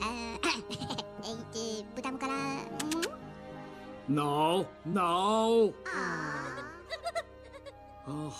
えーえーえー豚からん No, no. Oh.